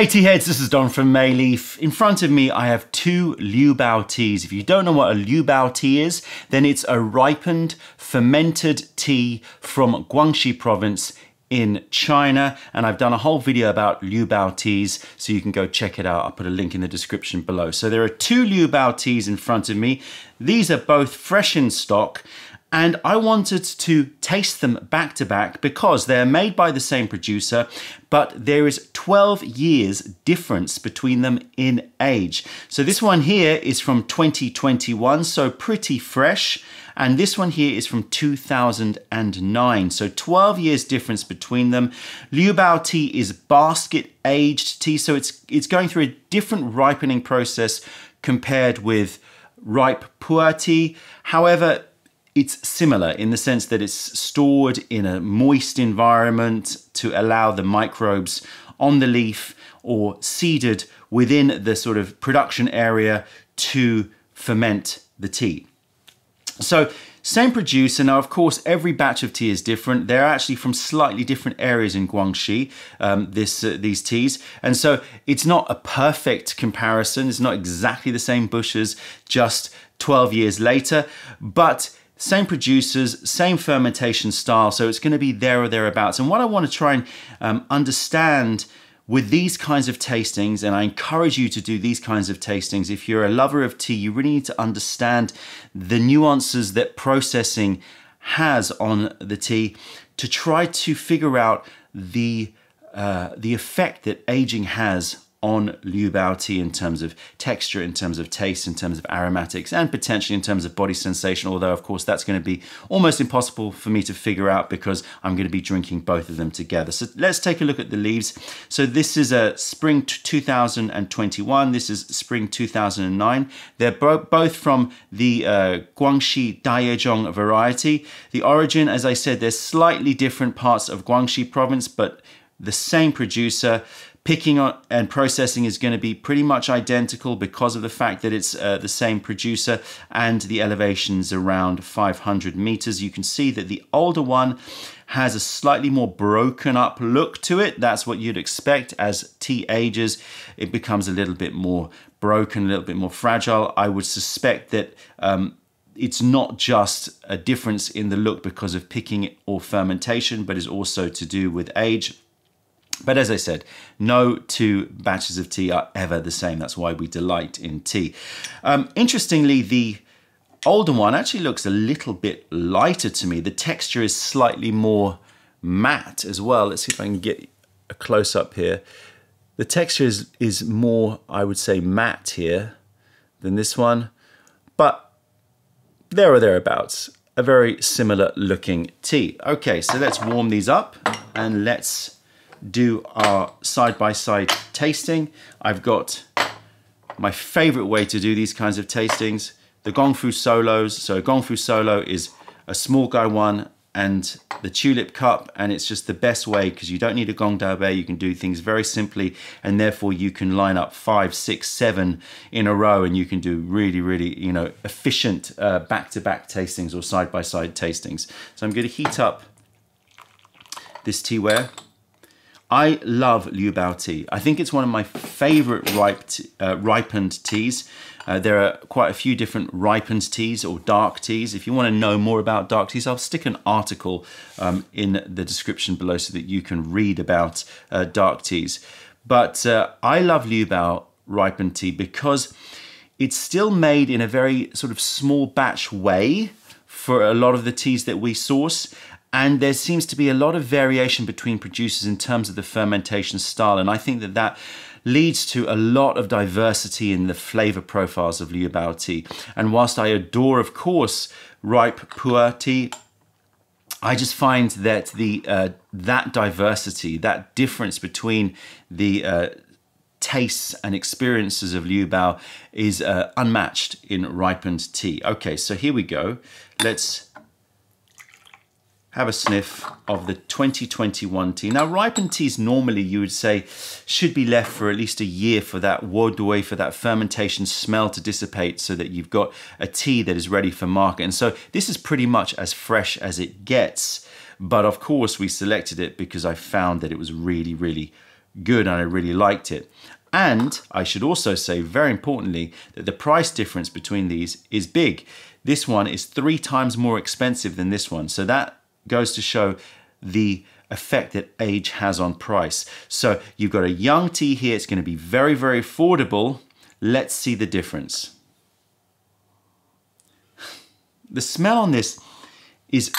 Hey tea heads, this is Don from Meileaf. In front of me I have two Liu Bao teas. If you don't know what a Liu Bao tea is, then it's a ripened, fermented tea from Guangxi province in China and I've done a whole video about Liu Bao teas so you can go check it out. I'll put a link in the description below. So there are two Liu Bao teas in front of me. These are both fresh in stock and I wanted to taste them back to back because they're made by the same producer, but there is 12 years difference between them in age. So this one here is from 2021, so pretty fresh. And this one here is from 2009. So 12 years difference between them. Liu Bao tea is basket aged tea. So it's, it's going through a different ripening process compared with ripe pu'er tea. However, it's similar in the sense that it's stored in a moist environment to allow the microbes on the leaf or seeded within the sort of production area to ferment the tea. So same producer. Now, of course, every batch of tea is different. They're actually from slightly different areas in Guangxi, um, this, uh, these teas. And so it's not a perfect comparison. It's not exactly the same bushes, just 12 years later. But same producers, same fermentation style, so it's going to be there or thereabouts. And what I want to try and um, understand with these kinds of tastings, and I encourage you to do these kinds of tastings, if you're a lover of tea, you really need to understand the nuances that processing has on the tea to try to figure out the, uh, the effect that aging has on Liu Bao in terms of texture, in terms of taste, in terms of aromatics, and potentially in terms of body sensation. Although, of course, that's going to be almost impossible for me to figure out because I'm going to be drinking both of them together. So let's take a look at the leaves. So this is a spring 2021. This is spring 2009. They're bo both from the uh, Guangxi Dayezhong variety. The origin, as I said, they're slightly different parts of Guangxi province, but the same producer picking and processing is going to be pretty much identical because of the fact that it's uh, the same producer and the elevations around 500 meters. You can see that the older one has a slightly more broken up look to it. That's what you'd expect as tea ages. It becomes a little bit more broken, a little bit more fragile. I would suspect that um, it's not just a difference in the look because of picking or fermentation, but is also to do with age. But as I said, no two batches of tea are ever the same. That's why we delight in tea. Um, interestingly, the older one actually looks a little bit lighter to me. The texture is slightly more matte as well. Let's see if I can get a close up here. The texture is, is more, I would say, matte here than this one, but there or thereabouts, a very similar looking tea. Okay, so let's warm these up and let's do our side-by-side -side tasting. I've got my favorite way to do these kinds of tastings, the Gongfu Solos. So a Gongfu Solo is a small gaiwan and the tulip cup and it's just the best way because you don't need a gong dao you can do things very simply and therefore you can line up five six seven in a row and you can do really really you know efficient uh, back-to-back -back tastings or side-by-side -side tastings so i'm going to heat up this teaware I love Liu Bao tea. I think it's one of my favorite ripe uh, ripened teas. Uh, there are quite a few different ripened teas or dark teas. If you want to know more about dark teas, I'll stick an article um, in the description below so that you can read about uh, dark teas. But uh, I love Liu Bao ripened tea because it's still made in a very sort of small batch way for a lot of the teas that we source and there seems to be a lot of variation between producers in terms of the fermentation style. And I think that that leads to a lot of diversity in the flavor profiles of Liu Bao tea. And whilst I adore, of course, ripe pu'er tea, I just find that the uh, that diversity, that difference between the uh, tastes and experiences of Liu Bao is uh, unmatched in ripened tea. Okay, so here we go. Let's have a sniff of the 2021 tea. Now, ripened teas normally you would say should be left for at least a year for that wo dui, for that fermentation smell to dissipate so that you've got a tea that is ready for market. And so this is pretty much as fresh as it gets. But of course, we selected it because I found that it was really, really good and I really liked it. And I should also say, very importantly, that the price difference between these is big. This one is three times more expensive than this one. So that goes to show the effect that age has on price. So you've got a young tea here. It's going to be very, very affordable. Let's see the difference. The smell on this is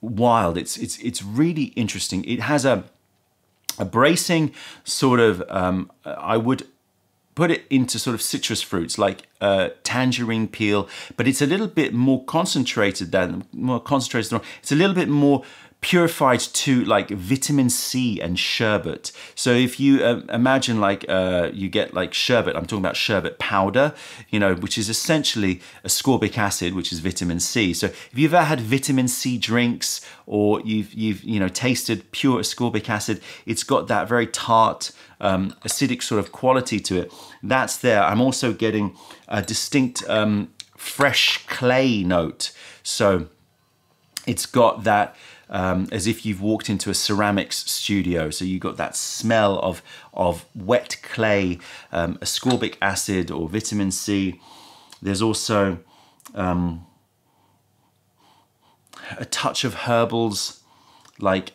wild. It's, it's, it's really interesting. It has a, a bracing sort of, um, I would put it into sort of citrus fruits like uh, tangerine peel, but it's a little bit more concentrated than more concentrated. It's a little bit more purified to like vitamin C and sherbet. So if you uh, imagine like uh, you get like sherbet, I'm talking about sherbet powder, you know, which is essentially ascorbic acid, which is vitamin C. So if you've ever had vitamin C drinks or you've you've you know tasted pure ascorbic acid, it's got that very tart, um, acidic sort of quality to it. That's there. I'm also getting a distinct um, fresh clay note. So it's got that um, as if you've walked into a ceramics studio. So you've got that smell of, of wet clay, um, ascorbic acid or vitamin C. There's also um, a touch of herbals, like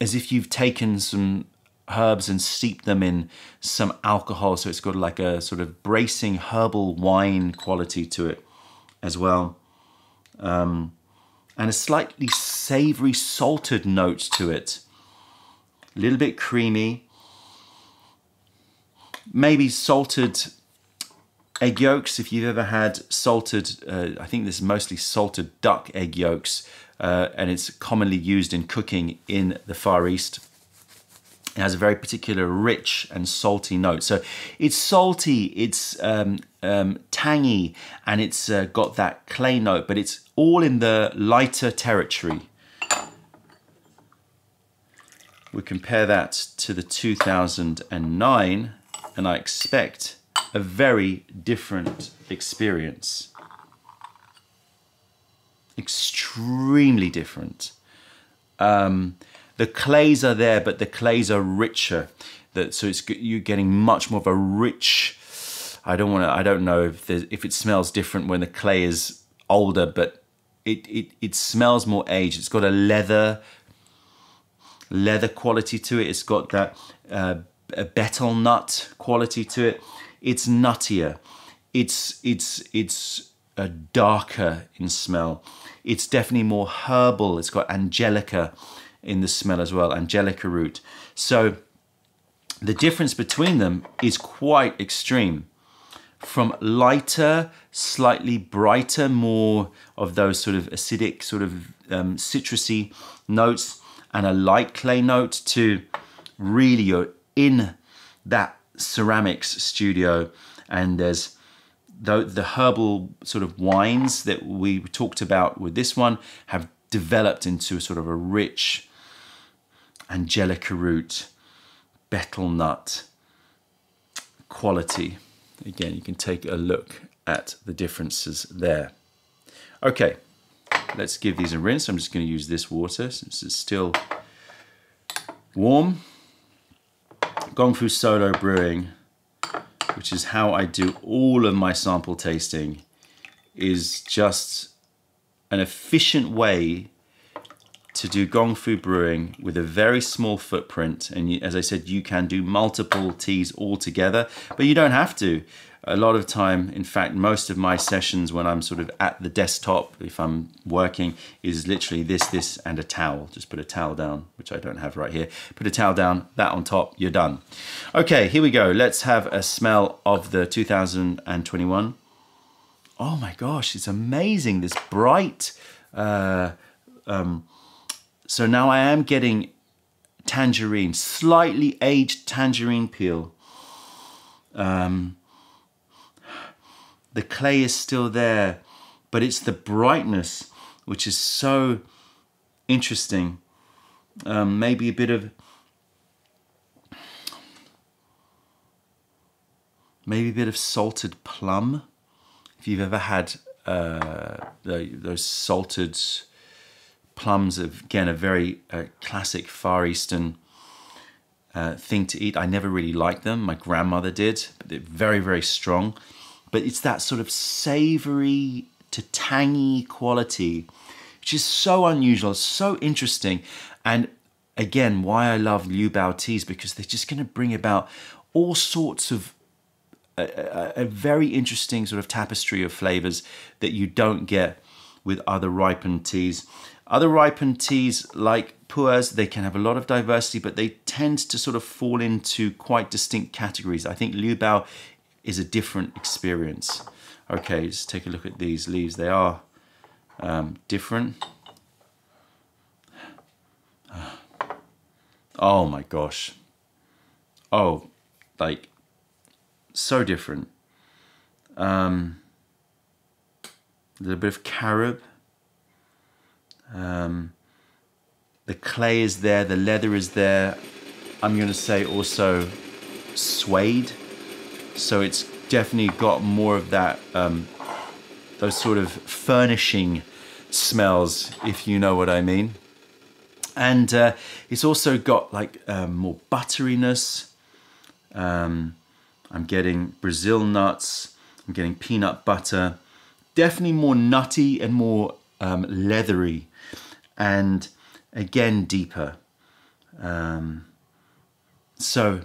as if you've taken some herbs and steeped them in some alcohol. So it's got like a sort of bracing herbal wine quality to it as well. Um, and a slightly savory salted note to it. A little bit creamy. Maybe salted egg yolks, if you've ever had salted, uh, I think this is mostly salted duck egg yolks, uh, and it's commonly used in cooking in the Far East. It has a very particular rich and salty note. So it's salty, it's um, um, tangy, and it's uh, got that clay note, but it's all in the lighter territory. We compare that to the 2009, and I expect a very different experience. Extremely different. Um, the clays are there, but the clays are richer. That so it's you're getting much more of a rich. I don't want to. I don't know if if it smells different when the clay is older, but it it it smells more aged. It's got a leather leather quality to it. It's got that uh, a betel nut quality to it. It's nuttier. It's it's it's a darker in smell. It's definitely more herbal. It's got angelica in the smell as well, angelica root. So the difference between them is quite extreme. From lighter, slightly brighter, more of those sort of acidic, sort of um, citrusy notes, and a light clay note to really you're in that ceramics studio, and there's the, the herbal sort of wines that we talked about with this one have developed into a sort of a rich angelica root, betel nut quality. Again, you can take a look at the differences there. Okay, let's give these a rinse. I'm just going to use this water since it's still warm. Gong Fu Solo Brewing, which is how I do all of my sample tasting, is just an efficient way to do Gong Fu brewing with a very small footprint. And as I said, you can do multiple teas all together, but you don't have to. A lot of time, in fact, most of my sessions when I'm sort of at the desktop, if I'm working, is literally this, this, and a towel. Just put a towel down, which I don't have right here. Put a towel down, that on top, you're done. Okay, here we go. Let's have a smell of the 2021. Oh my gosh, it's amazing. This bright, uh, um, so now I am getting tangerine, slightly aged tangerine peel. Um, the clay is still there, but it's the brightness which is so interesting. Um, maybe a bit of maybe a bit of salted plum. If you've ever had uh, the, those salted plums, of again, a very uh, classic Far Eastern uh, thing to eat. I never really liked them. My grandmother did, but they're very, very strong. But it's that sort of savory to tangy quality, which is so unusual, so interesting. And again, why I love Liu Bao teas because they're just going to bring about all sorts of a, a, a, very interesting sort of tapestry of flavors that you don't get with other ripened teas. Other ripened teas like pu'ers, they can have a lot of diversity, but they tend to sort of fall into quite distinct categories. I think Liu Bao is a different experience. Okay, let's take a look at these leaves. They are um, different. Oh my gosh. Oh, like so different. Um, a little bit of carob. Um, the clay is there, the leather is there. I'm going to say also suede. So it's definitely got more of that, um, those sort of furnishing smells, if you know what I mean. And uh, it's also got like um, more butteriness. Um, I'm getting Brazil nuts. I'm getting peanut butter. Definitely more nutty and more um, leathery. And again, deeper. Um, so,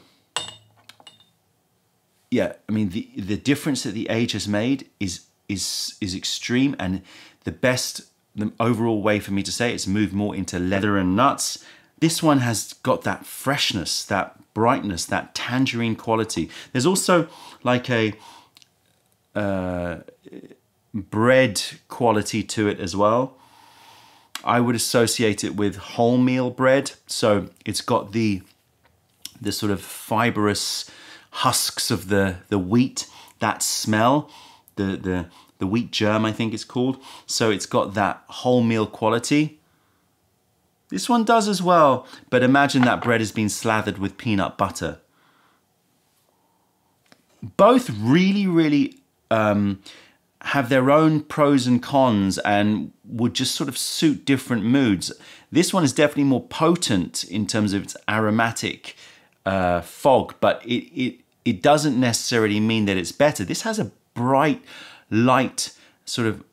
yeah, I mean, the, the difference that the age has made is, is, is extreme. And the best, the overall way for me to say it is moved more into leather and nuts. This one has got that freshness, that brightness, that tangerine quality. There's also like a uh, bread quality to it as well. I would associate it with wholemeal bread. So it's got the the sort of fibrous husks of the, the wheat, that smell, the, the, the wheat germ, I think it's called. So it's got that wholemeal quality. This one does as well, but imagine that bread has been slathered with peanut butter. Both really, really um, have their own pros and cons and would just sort of suit different moods. This one is definitely more potent in terms of its aromatic uh, fog, but it, it, it doesn't necessarily mean that it's better. This has a bright, light, sort of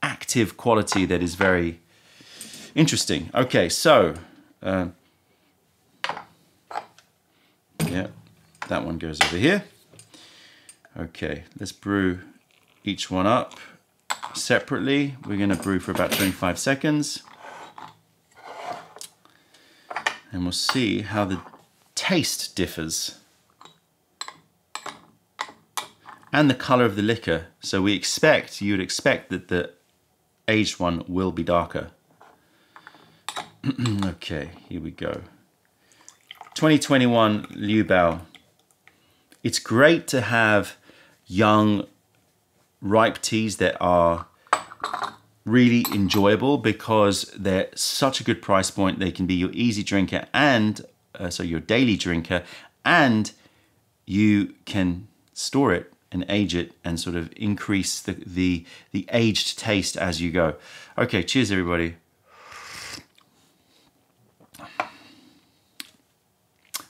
active quality that is very interesting. Okay, so, uh, yeah, that one goes over here. Okay, let's brew each one up separately. We're going to brew for about 25 seconds. And we'll see how the taste differs. And the color of the liquor. So we expect, you would expect that the aged one will be darker. okay, here we go. 2021 Liu Bao. It's great to have young ripe teas that are really enjoyable because they're such a good price point. They can be your easy drinker and uh, so your daily drinker, and you can store it and age it and sort of increase the, the, the aged taste as you go. Okay, cheers everybody.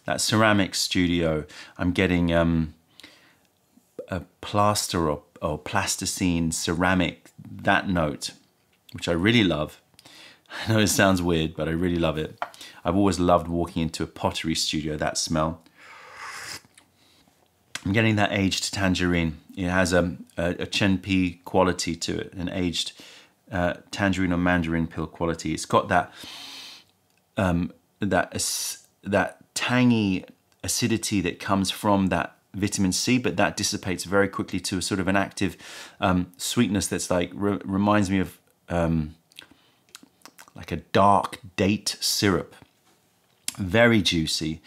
That ceramic studio, I'm getting um, a plaster or, or plasticine ceramic, that note, which I really love. I know it sounds weird, but I really love it. I've always loved walking into a pottery studio, that smell. I'm getting that aged tangerine. It has a, a, a Chen quality to it, an aged uh, tangerine or mandarin peel quality. It's got that um, that that tangy acidity that comes from that vitamin C, but that dissipates very quickly to a sort of an active um, sweetness that's like re reminds me of um, like a dark date syrup. Very juicy.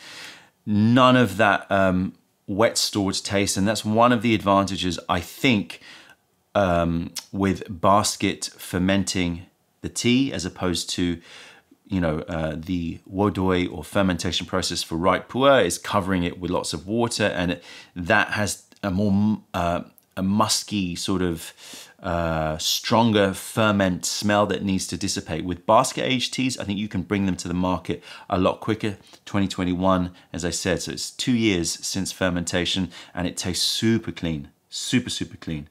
None of that um, wet stored taste, and that's one of the advantages I think um, with basket fermenting the tea as opposed to you know, uh, the wo dui or fermentation process for ripe pu'er is covering it with lots of water and it, that has a more uh, a musky sort of uh, stronger ferment smell that needs to dissipate. With basket aged teas, I think you can bring them to the market a lot quicker. 2021, as I said, so it's two years since fermentation and it tastes super clean, super, super clean.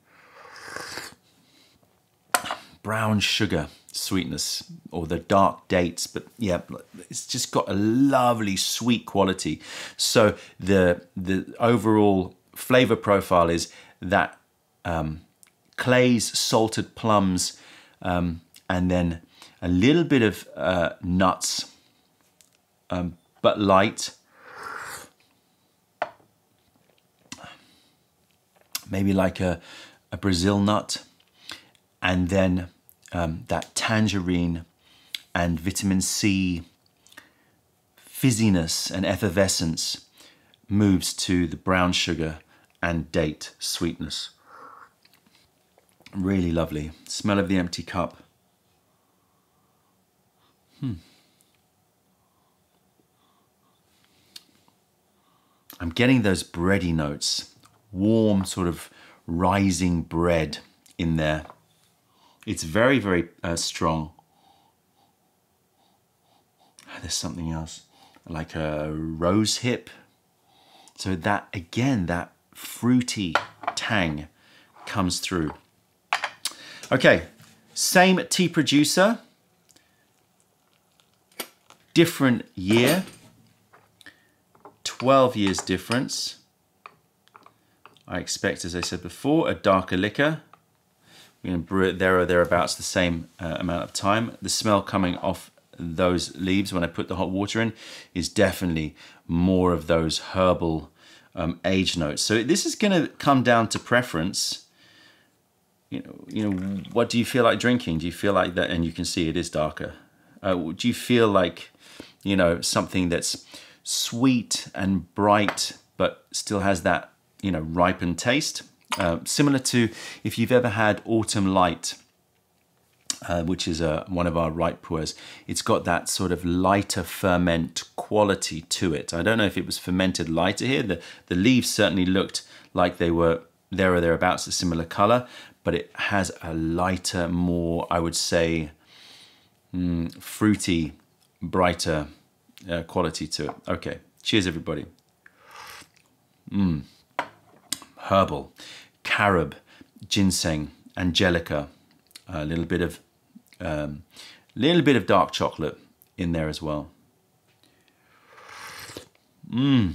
Brown sugar sweetness or the dark dates but yeah it's just got a lovely sweet quality so the the overall flavor profile is that um, clays, salted plums, um, and then a little bit of uh, nuts, um, but light. Maybe like a, a Brazil nut, and then um, that tangerine and vitamin C fizziness and effervescence moves to the brown sugar and date sweetness. Really lovely. Smell of the empty cup. Hmm. I'm getting those bready notes, warm, sort of rising bread in there. It's very, very uh, strong. There's something else, like a rose hip. So that, again, that fruity tang comes through. Okay, same tea producer, different year, 12 years difference. I expect, as I said before, a darker liquor. We're going to brew it there or thereabouts the same uh, amount of time. The smell coming off those leaves when I put the hot water in is definitely more of those herbal um, age notes. So this is going to come down to preference. You know, you know, what do you feel like drinking? Do you feel like that? And you can see it is darker. Uh, do you feel like, you know, something that's sweet and bright, but still has that, you know, ripened taste? Uh, similar to if you've ever had Autumn Light uh, which is a, one of our ripe pu'ers, it's got that sort of lighter ferment quality to it. I don't know if it was fermented lighter here. The, the leaves certainly looked like they were there or thereabouts a similar color, but it has a lighter, more, I would say, mm, fruity, brighter uh, quality to it. Okay, cheers everybody. Mm. Herbal, carob, ginseng, angelica, a little bit of um, little bit of dark chocolate in there as well. Mmm.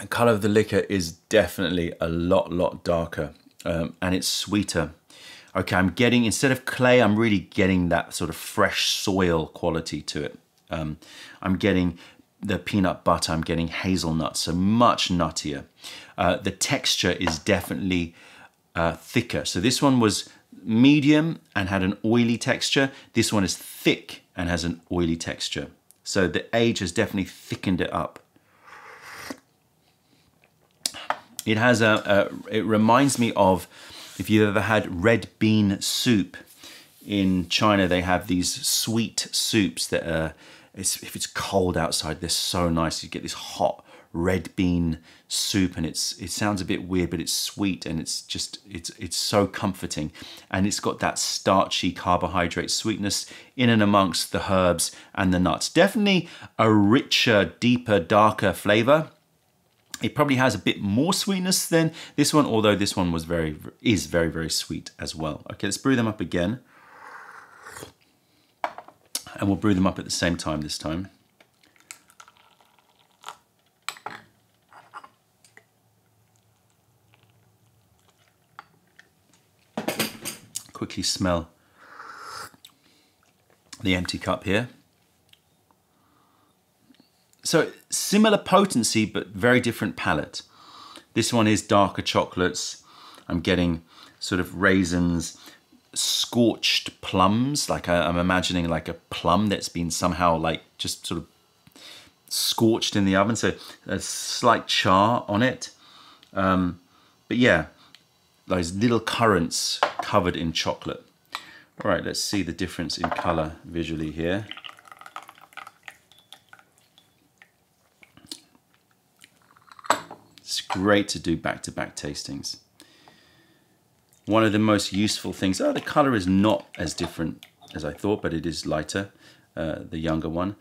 The color of the liquor is definitely a lot, lot darker um, and it's sweeter. Okay, I'm getting, instead of clay, I'm really getting that sort of fresh soil quality to it. Um, I'm getting the peanut butter, I'm getting hazelnuts, so much nuttier. Uh, the texture is definitely uh, thicker. So this one was medium and had an oily texture. This one is thick and has an oily texture. So the age has definitely thickened it up. It has a, a, it reminds me of if you've ever had red bean soup in China, they have these sweet soups that are, it's, if it's cold outside, they're so nice. You get this hot red bean soup and it's it sounds a bit weird but it's sweet and it's just it's it's so comforting. And it's got that starchy carbohydrate sweetness in and amongst the herbs and the nuts. Definitely a richer deeper darker flavor. It probably has a bit more sweetness than this one although this one was very is very very sweet as well. Okay let's brew them up again. And we'll brew them up at the same time this time quickly smell the empty cup here. So similar potency, but very different palate. This one is darker chocolates. I'm getting sort of raisins, scorched plums. Like I, am imagining like a plum that's been somehow like just sort of scorched in the oven. So a slight char on it. Um, but yeah, those little currants covered in chocolate. All right, let's see the difference in color visually here. It's great to do back-to-back -back tastings. one of the most useful things. Oh, the color is not as different as I thought, but it is lighter. Uh, the younger one.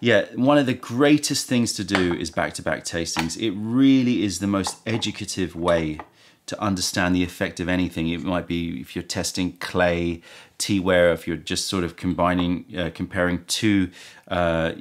Yeah, one of the greatest things to do is back-to-back tastings. It really is the most educative way to understand the effect of anything. It might be if you're testing clay, teaware, if you're just sort of combining, uh, comparing two, uh,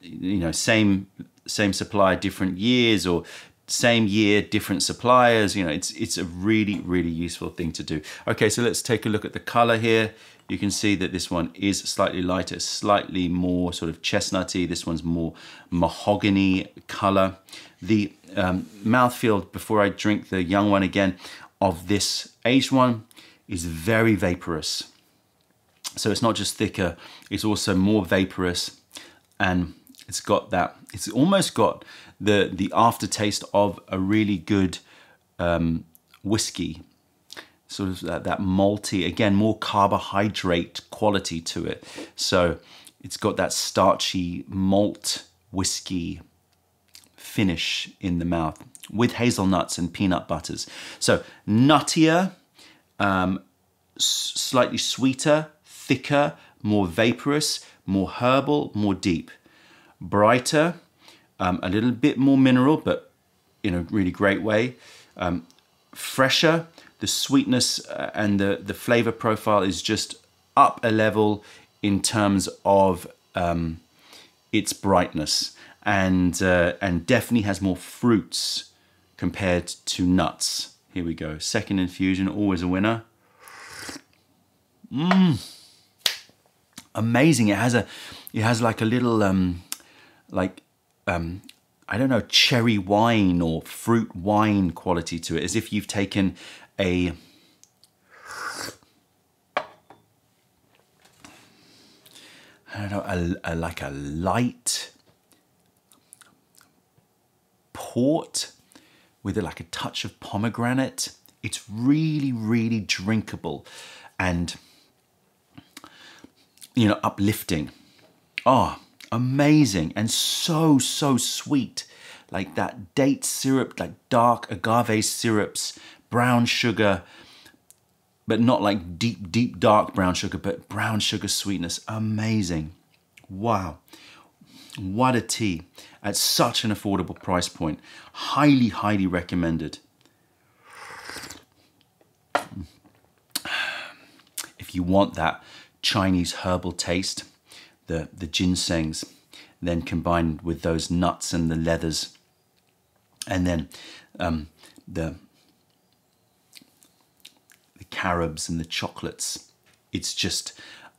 you know, same same supply, different years, or same year, different suppliers. You know, it's it's a really really useful thing to do. Okay, so let's take a look at the color here you can see that this one is slightly lighter, slightly more sort of chestnutty. This one's more mahogany color. The um, mouthfeel, before I drink the young one again, of this aged one is very vaporous. So it's not just thicker, it's also more vaporous and it's got that, it's almost got the, the aftertaste of a really good um, whiskey sort of that, that malty, again, more carbohydrate quality to it. So it's got that starchy malt whiskey finish in the mouth with hazelnuts and peanut butters. So nuttier, um, slightly sweeter, thicker, more vaporous, more herbal, more deep. Brighter, um, a little bit more mineral, but in a really great way. Um, fresher, the sweetness uh, and the, the flavor profile is just up a level in terms of um, its brightness and, uh, and definitely has more fruits compared to nuts. Here we go. Second infusion, always a winner. Mmm. Amazing. It has a, it has like a little, um, like, um, I don't know, cherry wine or fruit wine quality to it, as if you've taken a I don't know, a, a, like a light port with a, like a touch of pomegranate. It's really, really drinkable and, you know, uplifting. Oh, amazing and so, so sweet. Like that date syrup, like dark agave syrups brown sugar, but not like deep, deep, dark brown sugar, but brown sugar sweetness. Amazing. Wow. What a tea at such an affordable price point. Highly, highly recommended. If you want that Chinese herbal taste, the, the ginsengs, then combined with those nuts and the leathers, and then um, the carobs and the chocolates. It's just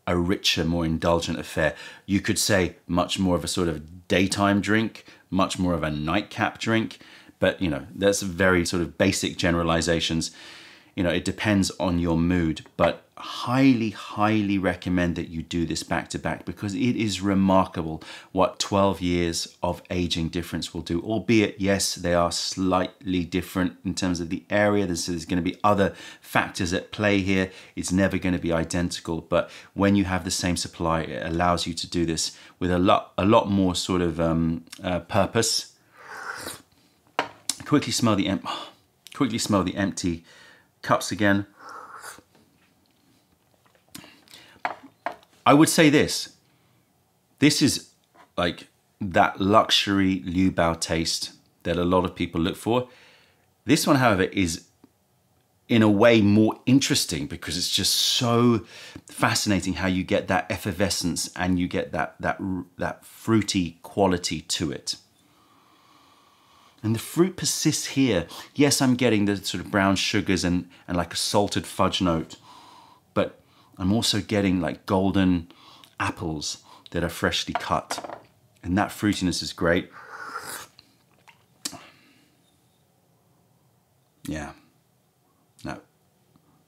a richer, more indulgent affair. You could say much more of a sort of daytime drink, much more of a nightcap drink, but you know, that's very sort of basic generalizations. You know, it depends on your mood, but highly, highly recommend that you do this back to back because it is remarkable what 12 years of aging difference will do. Albeit, yes, they are slightly different in terms of the area. There's, there's going to be other factors at play here. It's never going to be identical, but when you have the same supply, it allows you to do this with a lot, a lot more sort of um, uh, purpose. Quickly smell the em quickly smell the empty cups again. I would say this. This is like that luxury Liu Bao taste that a lot of people look for. This one, however, is in a way more interesting because it's just so fascinating how you get that effervescence and you get that that that fruity quality to it. And the fruit persists here. Yes, I'm getting the sort of brown sugars and, and like a salted fudge note, but I'm also getting like golden apples that are freshly cut. And that fruitiness is great. Yeah. No.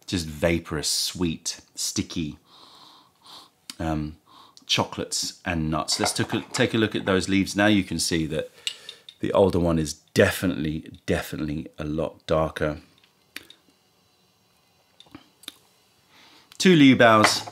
Just vaporous, sweet, sticky um, chocolates and nuts. Let's take a, take a look at those leaves. Now you can see that the older one is definitely, definitely a lot darker. Two Liu Baos,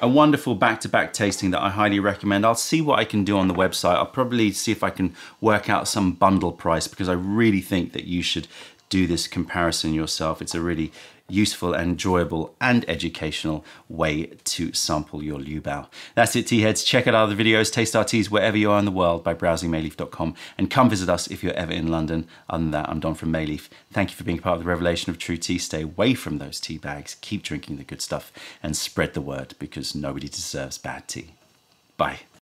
a wonderful back-to-back -back tasting that I highly recommend. I'll see what I can do on the website. I'll probably see if I can work out some bundle price because I really think that you should do this comparison yourself. It's a really useful, enjoyable, and educational way to sample your Liu Bao. That's it, tea heads. Check out our other videos, taste our teas wherever you are in the world by browsing meileaf.com and come visit us if you're ever in London. Other than that, I'm Don from Mei Leaf. Thank you for being part of the revelation of true tea. Stay away from those tea bags, keep drinking the good stuff, and spread the word because nobody deserves bad tea. Bye.